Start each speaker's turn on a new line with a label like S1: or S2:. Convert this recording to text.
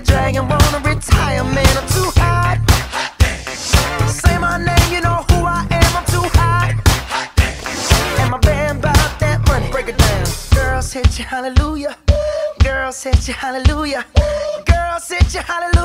S1: a dragon, wanna retire, man. I'm too hot. Say my name, you know who I am. I'm too hot. And my band bought that money. Break it down. Girls hit you, hallelujah. Girls hit you, hallelujah. Girls hit you, hallelujah.